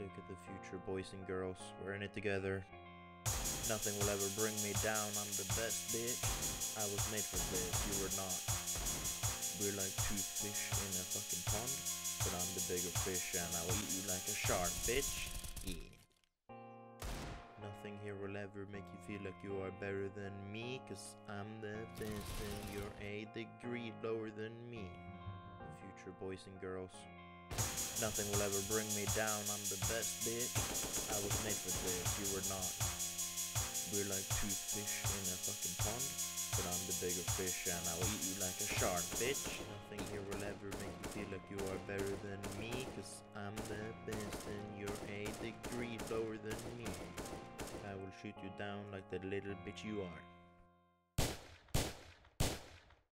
Look at the future, boys and girls. We're in it together. Nothing will ever bring me down. I'm the best, bitch. I was made for this. You were not. We're like two fish in a fucking pond. But I'm the bigger fish and I will eat you like a shark, bitch. Yeah. Nothing here will ever make you feel like you are better than me. Cause I'm the best and you're a degree lower than me. The future, boys and girls. Nothing will ever bring me down. I'm the best, bitch. I was made for this. You were not. We're like two fish in a fucking pond. But I'm the bigger fish and I will eat you like a shark, bitch. Nothing here will ever make you feel like you are better than me. Cause I'm the best and you're a degree lower than me. I will shoot you down like the little bitch you are.